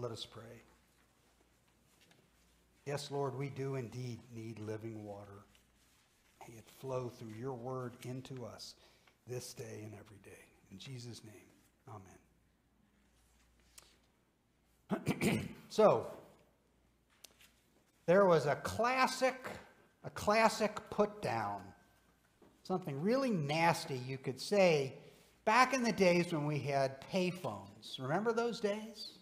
Let us pray. Yes, Lord, we do indeed need living water. May it flow through your word into us this day and every day. In Jesus' name, amen. so, there was a classic, a classic put down. Something really nasty you could say back in the days when we had payphones. Remember those days?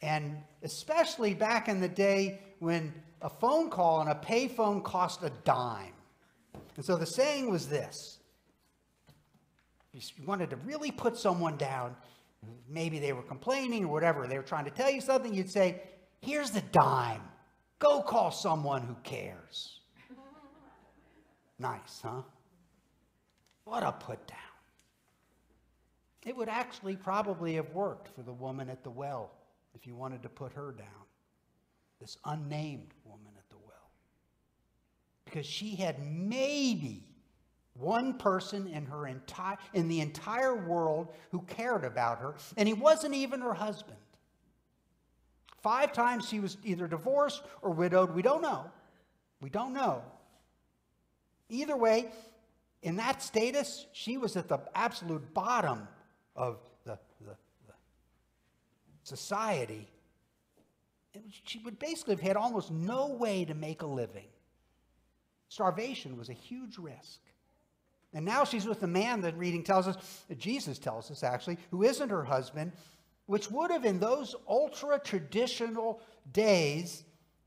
And especially back in the day when a phone call on a payphone cost a dime. And so the saying was this you wanted to really put someone down, maybe they were complaining or whatever, they were trying to tell you something, you'd say, Here's the dime. Go call someone who cares. nice, huh? What a put down. It would actually probably have worked for the woman at the well if you wanted to put her down. This unnamed woman at the well. Because she had maybe one person in her entire in the entire world who cared about her, and he wasn't even her husband. Five times she was either divorced or widowed. We don't know. We don't know. Either way, in that status, she was at the absolute bottom of society. she would basically have had almost no way to make a living. Starvation was a huge risk. And now she's with a man that reading tells us, Jesus tells us actually, who isn't her husband, which would have in those ultra traditional days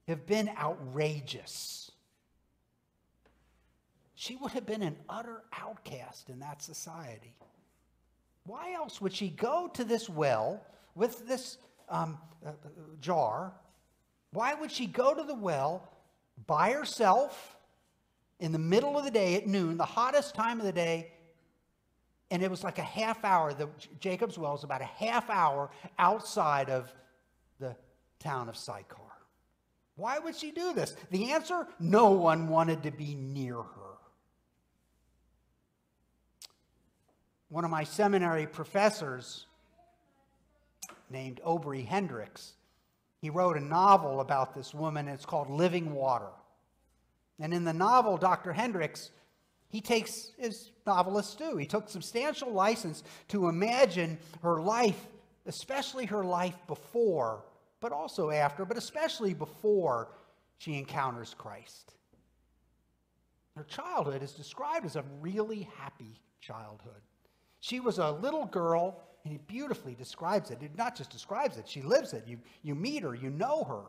have been outrageous. She would have been an utter outcast in that society. Why else would she go to this well with this um, uh, jar? Why would she go to the well by herself in the middle of the day at noon, the hottest time of the day, and it was like a half hour. The Jacob's well is about a half hour outside of the town of Sychar. Why would she do this? The answer no one wanted to be near her. One of my seminary professors, named Obery Hendricks, he wrote a novel about this woman. It's called Living Water. And in the novel, Dr. Hendricks he takes, as novelists do, he took substantial license to imagine her life, especially her life before, but also after, but especially before she encounters Christ. Her childhood is described as a really happy childhood. She was a little girl, and he beautifully describes it. He not just describes it, she lives it. You, you meet her, you know her.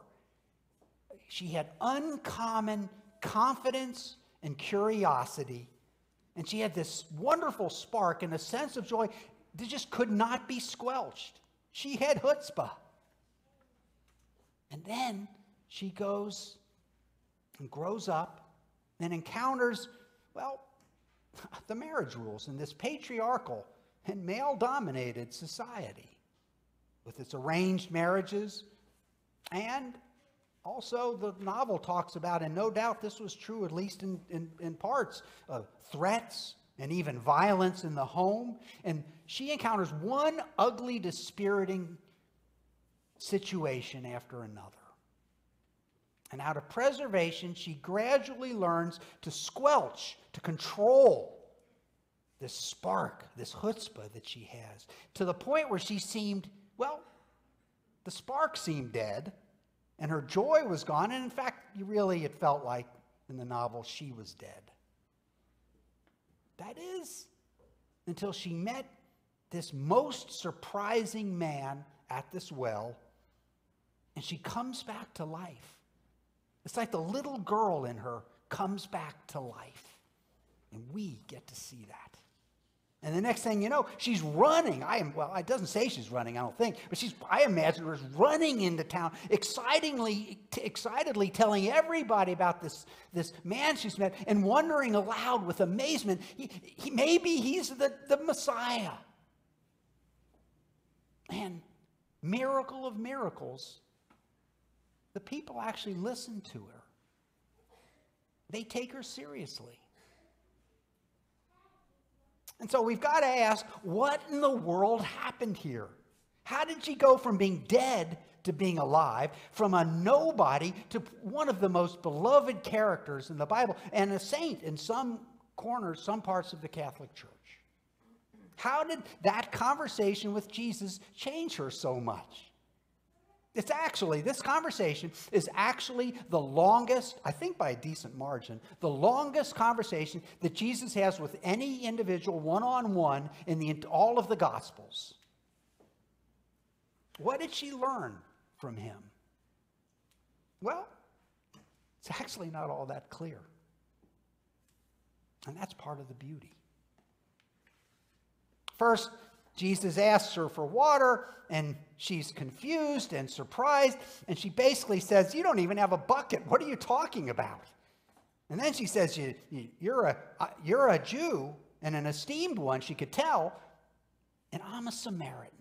She had uncommon confidence and curiosity. And she had this wonderful spark and a sense of joy that just could not be squelched. She had chutzpah. And then she goes and grows up and encounters, well, the marriage rules and this patriarchal and male dominated society with its arranged marriages and also, the novel talks about, and no doubt this was true at least in, in, in parts, of threats and even violence in the home. And she encounters one ugly, dispiriting situation after another. And out of preservation, she gradually learns to squelch, to control this spark, this chutzpah that she has, to the point where she seemed, well, the spark seemed dead and her joy was gone. And in fact, you really, it felt like in the novel she was dead. That is, until she met this most surprising man at this well, and she comes back to life. It's like the little girl in her comes back to life. And we get to see that. And the next thing you know, she's running. I am well, it doesn't say she's running, I don't think, but she's I imagine her running into town, excitingly excitedly telling everybody about this, this man she's met and wondering aloud with amazement, he, he, maybe he's the, the Messiah. And miracle of miracles, the people actually listen to her. They take her seriously. And so we've got to ask what in the world happened here? How did she go from being dead to being alive, from a nobody to one of the most beloved characters in the Bible and a saint in some corners, some parts of the Catholic Church? How did that conversation with Jesus change her so much? It's actually, this conversation is actually the longest, I think by a decent margin, the longest conversation that Jesus has with any individual one on one in the, all of the Gospels. What did she learn from him? Well, it's actually not all that clear. And that's part of the beauty. First, Jesus asks her for water, and she's confused and surprised. And she basically says, You don't even have a bucket. What are you talking about? And then she says, you, are a, uh, you're a Jew and an esteemed one, she could tell, and I'm a Samaritan.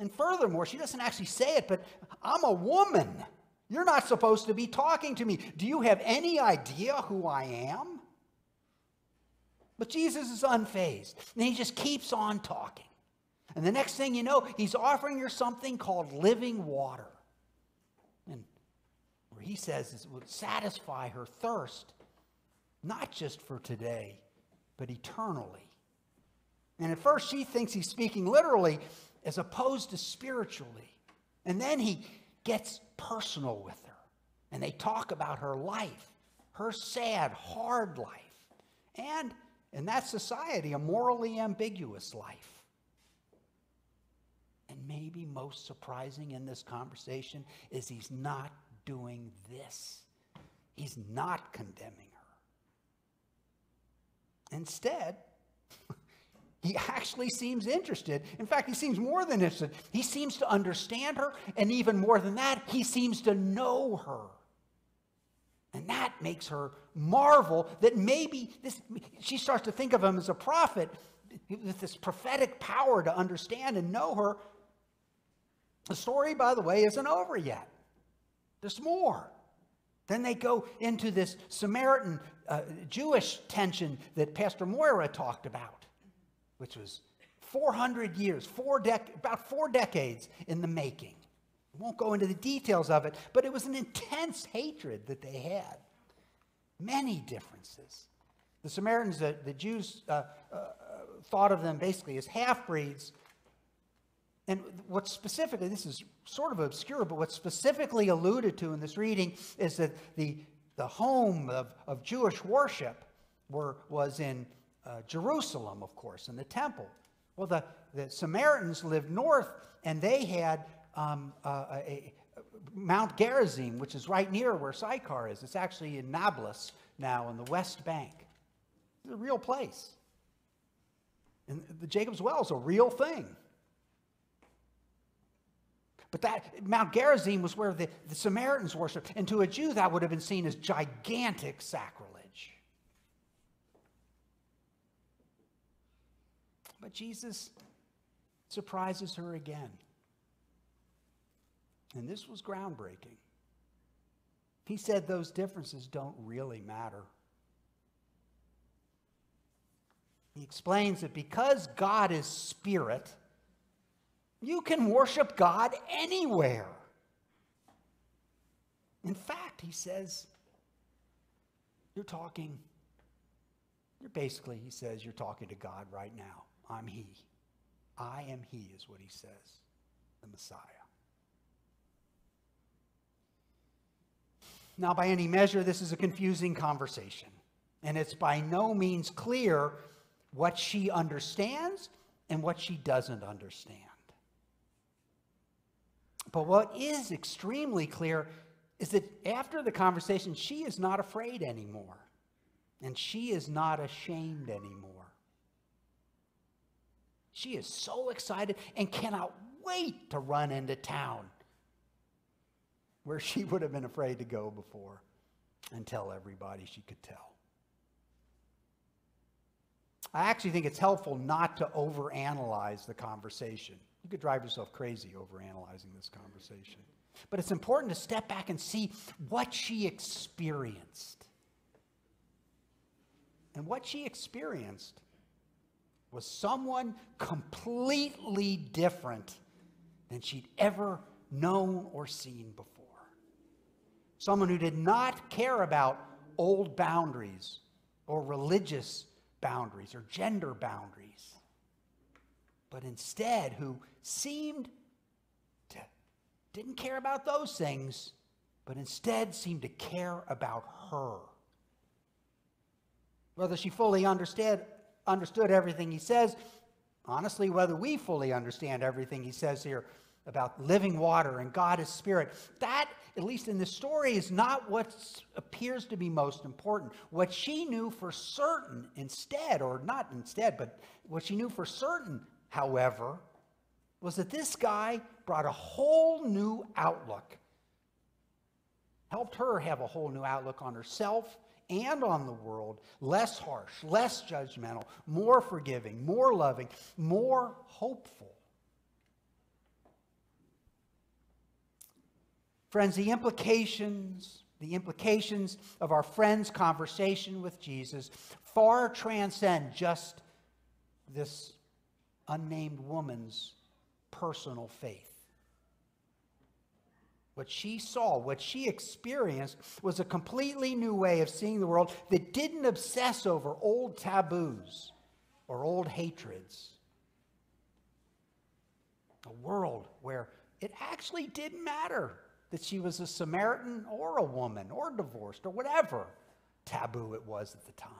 And furthermore, she doesn't actually say it, but I'm a woman. You're not supposed to be talking to me. Do you have any idea who I am? But Jesus is unfazed, and he just keeps on talking. And the next thing you know, he's offering her something called living water. And where he says it would satisfy her thirst, not just for today, but eternally. And at first she thinks he's speaking literally as opposed to spiritually. And then he gets personal with her. And they talk about her life, her sad, hard life. And in that society, a morally ambiguous life. And maybe most surprising in this conversation is he's not doing this. He's not condemning her. Instead, he actually seems interested. In fact, he seems more than interested. He seems to understand her, and even more than that, he seems to know her. And that makes her marvel that maybe this, she starts to think of him as a prophet with this prophetic power to understand and know her. The story, by the way, isn't over yet. There's more. Then they go into this Samaritan uh, Jewish tension that Pastor Moira talked about, which was 400 years, four dec- about four decades in the making. I won't go into the details of it, but it was an intense hatred that they had. Many differences. The Samaritans, the, the Jews uh, uh, thought of them basically as half breeds. And what specifically, this is sort of obscure, but what's specifically alluded to in this reading is that the, the home of, of Jewish worship were, was in uh, Jerusalem, of course, in the temple. Well, the, the Samaritans lived north, and they had um, uh, a, Mount Gerizim, which is right near where Sychar is. It's actually in Nablus now in the West Bank. It's a real place. And the Jacob's Well is a real thing. But that Mount Gerizim was where the, the Samaritans worshiped. And to a Jew, that would have been seen as gigantic sacrilege. But Jesus surprises her again. And this was groundbreaking. He said those differences don't really matter. He explains that because God is spirit, you can worship God anywhere. In fact, he says, you're talking, you're basically, he says, you're talking to God right now. I'm He. I am He, is what he says, the Messiah. Now, by any measure, this is a confusing conversation, and it's by no means clear what she understands and what she doesn't understand. But what is extremely clear is that after the conversation, she is not afraid anymore, and she is not ashamed anymore. She is so excited and cannot wait to run into town where she would have been afraid to go before and tell everybody she could tell. I actually think it's helpful not to overanalyze the conversation. You could drive yourself crazy overanalyzing this conversation. But it's important to step back and see what she experienced. And what she experienced was someone completely different than she'd ever known or seen before. Someone who did not care about old boundaries or religious boundaries or gender boundaries, but instead who seemed to didn't care about those things, but instead seemed to care about her. Whether she fully understood, understood everything he says, honestly, whether we fully understand everything he says here about living water and God is spirit, that, at least in this story, is not what appears to be most important. What she knew for certain instead, or not instead, but what she knew for certain, however, was that this guy brought a whole new outlook, helped her have a whole new outlook on herself and on the world, less harsh, less judgmental, more forgiving, more loving, more hopeful. Friends, the implications, the implications of our friend's conversation with Jesus far transcend just this unnamed woman's personal faith. What she saw, what she experienced, was a completely new way of seeing the world that didn't obsess over old taboos or old hatreds. A world where it actually didn't matter that she was a Samaritan or a woman or divorced or whatever taboo it was at the time.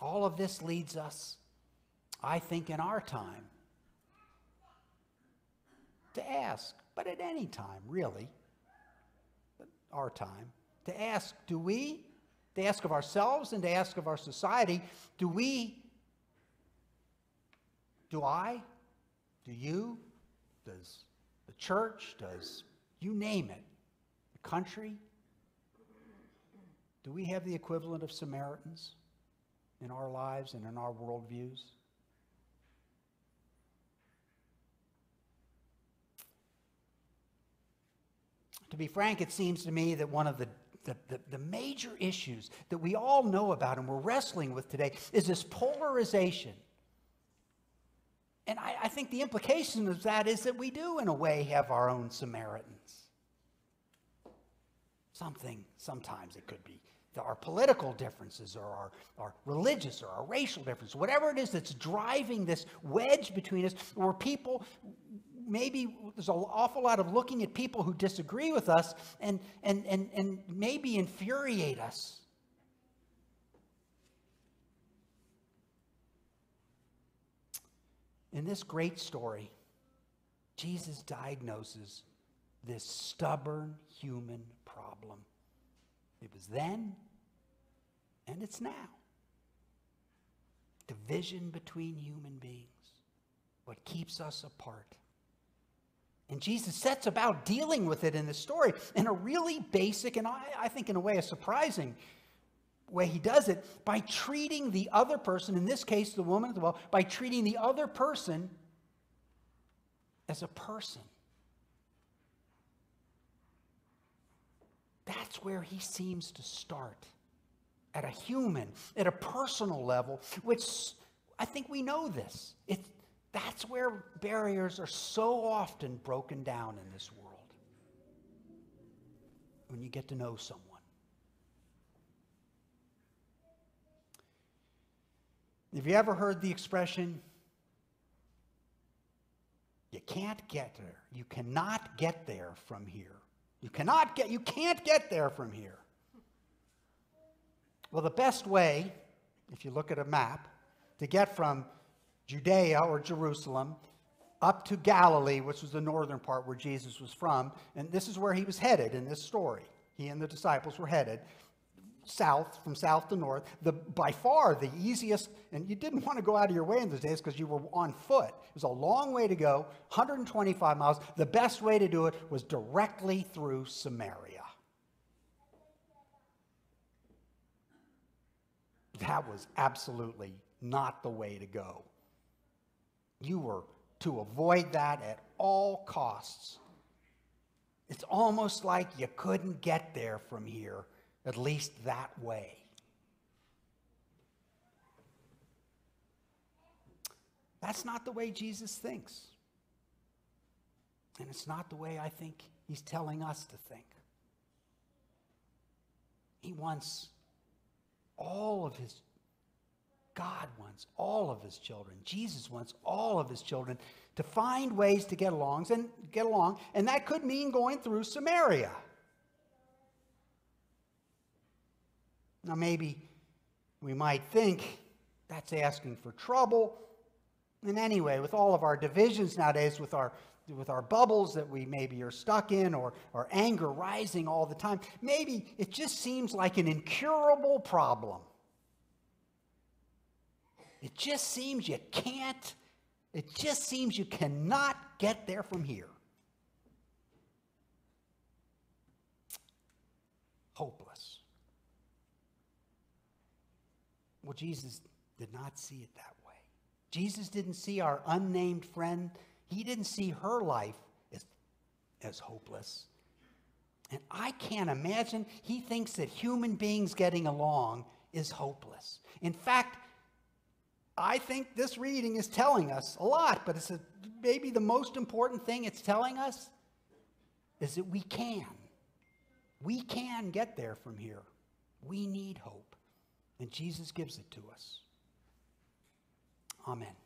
All of this leads us, I think, in our time to ask but at any time, really, our time, to ask do we, to ask of ourselves and to ask of our society, do we, do I, do you, does church, does you name it, the country, do we have the equivalent of Samaritans in our lives and in our worldviews? To be frank, it seems to me that one of the, the, the, the, major issues that we all know about and we're wrestling with today is this polarization. And I, I think the implication of that is that we do, in a way, have our own Samaritans. Something, sometimes it could be our political differences or our, our religious or our racial differences, whatever it is that's driving this wedge between us, where people maybe there's an awful lot of looking at people who disagree with us and, and, and, and maybe infuriate us. In this great story, Jesus diagnoses this stubborn human problem. It was then, and it's now. Division between human beings, what keeps us apart. And Jesus sets about dealing with it in the story in a really basic and I, I, think in a way a surprising way he does it by treating the other person, in this case the woman as well, by treating the other person as a person. That's where he seems to start at a human, at a personal level, which I think we know this. It's, that's where barriers are so often broken down in this world. When you get to know someone. Have you ever heard the expression, you can't get there. You cannot get there from here. You cannot get, you can't get there from here. Well, the best way, if you look at a map, to get from Judea or Jerusalem up to Galilee, which was the northern part where Jesus was from. And this is where he was headed in this story. He and the disciples were headed south, from south to north. The, by far the easiest, and you didn't want to go out of your way in those days because you were on foot. It was a long way to go, 125 miles. The best way to do it was directly through Samaria. That was absolutely not the way to go. You were to avoid that at all costs. It's almost like you couldn't get there from here, at least that way. That's not the way Jesus thinks. And it's not the way I think he's telling us to think. He wants all of his, God wants all of his children. Jesus wants all of his children to find ways to get along and get along, and that could mean going through Samaria. Now maybe we might think that's asking for trouble. And anyway, with all of our divisions nowadays, with our with our bubbles that we maybe are stuck in or, or anger rising all the time, maybe it just seems like an incurable problem. It just seems you can't, it just seems you cannot get there from here. Hopeless. Well, Jesus did not see it that way. Jesus didn't see our unnamed friend he didn't see her life as, as hopeless. And I can't imagine he thinks that human beings getting along is hopeless. In fact, I think this reading is telling us a lot, but it's a, maybe the most important thing it's telling us is that we can. We can get there from here. We need hope. And Jesus gives it to us. Amen.